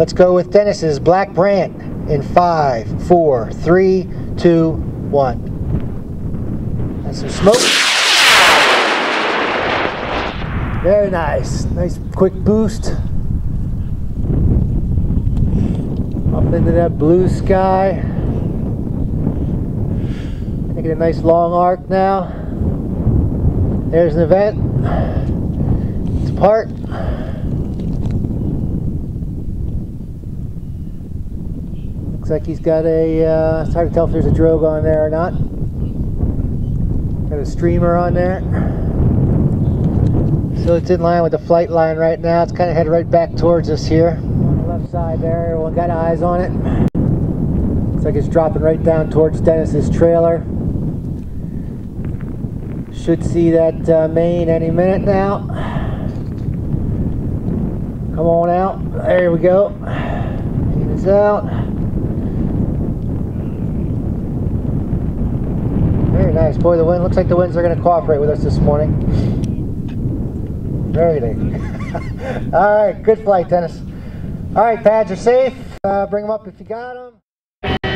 Let's go with Dennis's Black Brant in five, four, three, two, one. And some smoke. Very nice. Nice quick boost. Up into that blue sky. Making a nice long arc now. There's an event. It's apart. Looks like he's got a, uh, it's hard to tell if there's a drogue on there or not. Got a streamer on there. So it's in line with the flight line right now. It's kind of headed right back towards us here. On the left side there, everyone got eyes on it. Looks like it's dropping right down towards Dennis's trailer. Should see that uh, main any minute now. Come on out. There we go. Main is out. Very nice. Boy, the wind looks like the winds are going to cooperate with us this morning. Very nice. All right, good flight, Dennis. All right, pads are safe. Uh, bring them up if you got them.